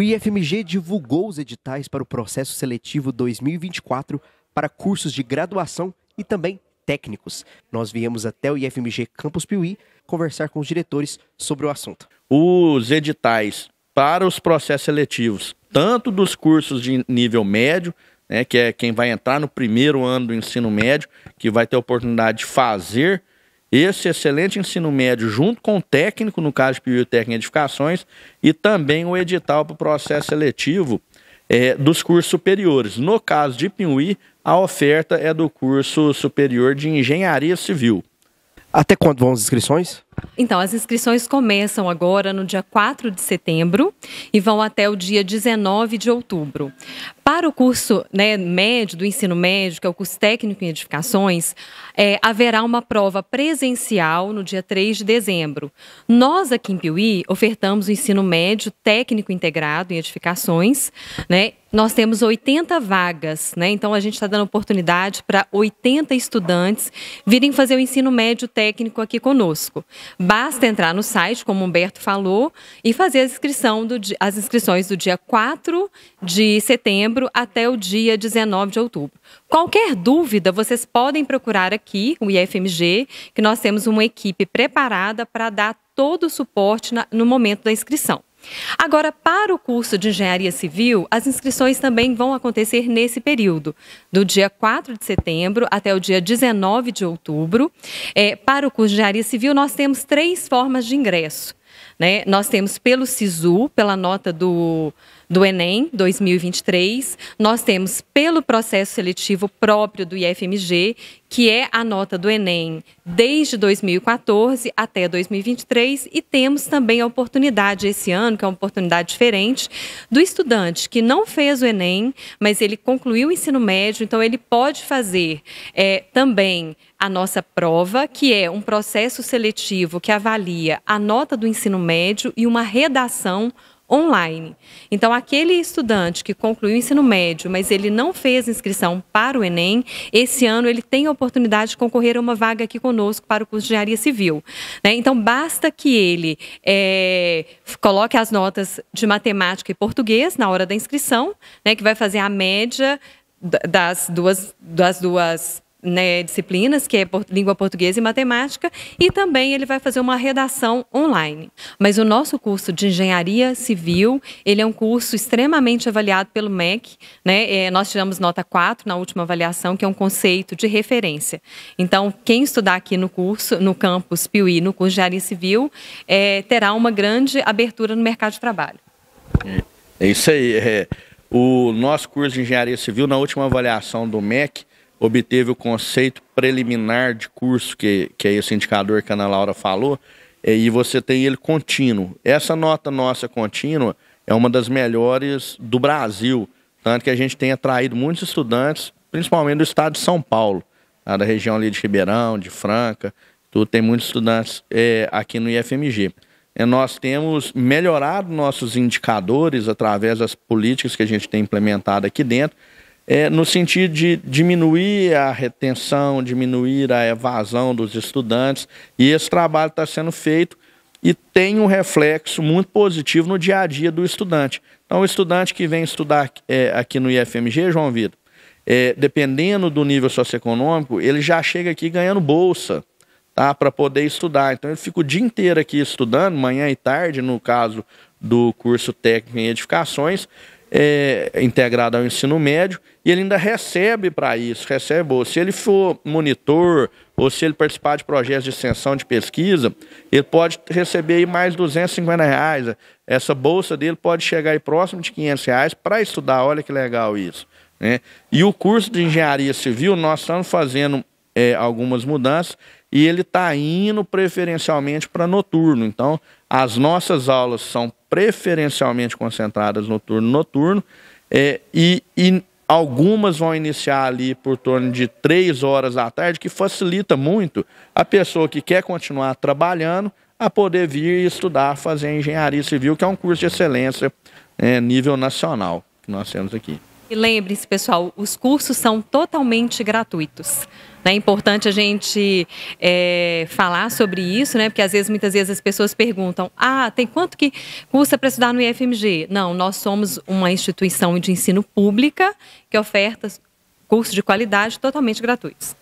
O IFMG divulgou os editais para o processo seletivo 2024 para cursos de graduação e também técnicos. Nós viemos até o IFMG Campus Piuí conversar com os diretores sobre o assunto. Os editais para os processos seletivos, tanto dos cursos de nível médio, né, que é quem vai entrar no primeiro ano do ensino médio, que vai ter a oportunidade de fazer esse excelente ensino médio junto com o técnico, no caso de Piuí Técnico em Edificações, e também o edital para o processo seletivo é, dos cursos superiores. No caso de Piuí, a oferta é do curso superior de Engenharia Civil. Até quando vão as inscrições? Então, as inscrições começam agora no dia 4 de setembro e vão até o dia 19 de outubro. Para o curso né, médio, do ensino médio, que é o curso técnico em edificações, é, haverá uma prova presencial no dia 3 de dezembro. Nós, aqui em Piuí, ofertamos o ensino médio técnico integrado em edificações, né, nós temos 80 vagas, né? Então a gente está dando oportunidade para 80 estudantes virem fazer o ensino médio técnico aqui conosco. Basta entrar no site, como o Humberto falou, e fazer a inscrição do, as inscrições do dia 4 de setembro até o dia 19 de outubro. Qualquer dúvida, vocês podem procurar aqui o IFMG, que nós temos uma equipe preparada para dar todo o suporte na, no momento da inscrição. Agora, para o curso de Engenharia Civil, as inscrições também vão acontecer nesse período, do dia 4 de setembro até o dia 19 de outubro. É, para o curso de Engenharia Civil, nós temos três formas de ingresso. Né? Nós temos pelo SISU, pela nota do do Enem 2023. Nós temos pelo processo seletivo próprio do IFMG, que é a nota do Enem desde 2014 até 2023, e temos também a oportunidade esse ano, que é uma oportunidade diferente, do estudante que não fez o Enem, mas ele concluiu o ensino médio, então ele pode fazer é, também a nossa prova, que é um processo seletivo que avalia a nota do ensino médio e uma redação online. Então, aquele estudante que concluiu o ensino médio, mas ele não fez inscrição para o Enem, esse ano ele tem a oportunidade de concorrer a uma vaga aqui conosco para o curso de engenharia civil. Né? Então, basta que ele é, coloque as notas de matemática e português na hora da inscrição, né, que vai fazer a média das duas, das duas né, disciplinas, que é língua portuguesa e matemática, e também ele vai fazer uma redação online. Mas o nosso curso de engenharia civil, ele é um curso extremamente avaliado pelo MEC, né? É, nós tiramos nota 4 na última avaliação, que é um conceito de referência. Então, quem estudar aqui no curso, no campus Piuí, no curso de engenharia civil, é, terá uma grande abertura no mercado de trabalho. É isso aí. É, o nosso curso de engenharia civil, na última avaliação do MEC, obteve o conceito preliminar de curso, que, que é esse indicador que a Ana Laura falou, é, e você tem ele contínuo. Essa nota nossa contínua é uma das melhores do Brasil, tanto que a gente tem atraído muitos estudantes, principalmente do estado de São Paulo, tá? da região ali de Ribeirão, de Franca, tudo, tem muitos estudantes é, aqui no IFMG. É, nós temos melhorado nossos indicadores através das políticas que a gente tem implementado aqui dentro, é, no sentido de diminuir a retenção, diminuir a evasão dos estudantes, e esse trabalho está sendo feito e tem um reflexo muito positivo no dia a dia do estudante. Então, o estudante que vem estudar é, aqui no IFMG, João Vitor, é, dependendo do nível socioeconômico, ele já chega aqui ganhando bolsa tá, para poder estudar. Então, ele fica o dia inteiro aqui estudando, manhã e tarde, no caso do curso técnico em edificações, é, integrado ao ensino médio e ele ainda recebe para isso, recebe bolsa. Se ele for monitor ou se ele participar de projetos de extensão de pesquisa, ele pode receber aí mais 250 reais. Essa bolsa dele pode chegar aí próximo de 500 reais para estudar. Olha que legal isso. Né? E o curso de engenharia civil, nós estamos fazendo é, algumas mudanças e ele está indo preferencialmente para noturno. Então, as nossas aulas são preferencialmente concentradas no turno noturno é, e, e algumas vão iniciar ali por torno de três horas da tarde, que facilita muito a pessoa que quer continuar trabalhando a poder vir estudar, fazer engenharia civil, que é um curso de excelência é, nível nacional que nós temos aqui. E lembre-se, pessoal, os cursos são totalmente gratuitos. É importante a gente é, falar sobre isso, né? Porque às vezes, muitas vezes as pessoas perguntam: ah, tem quanto que custa para estudar no IFMG? Não, nós somos uma instituição de ensino pública que oferta cursos de qualidade totalmente gratuitos.